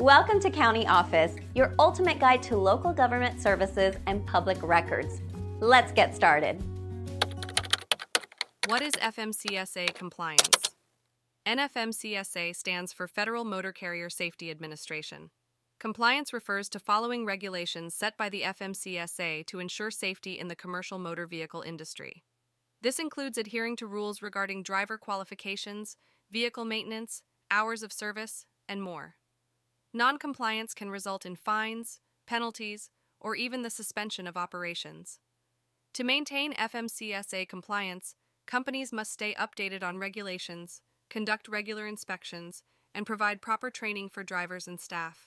Welcome to County Office, your ultimate guide to local government services and public records. Let's get started. What is FMCSA compliance? NFMCSA stands for Federal Motor Carrier Safety Administration. Compliance refers to following regulations set by the FMCSA to ensure safety in the commercial motor vehicle industry. This includes adhering to rules regarding driver qualifications, vehicle maintenance, hours of service, and more. Noncompliance can result in fines, penalties, or even the suspension of operations. To maintain FMCSA compliance, companies must stay updated on regulations, conduct regular inspections, and provide proper training for drivers and staff.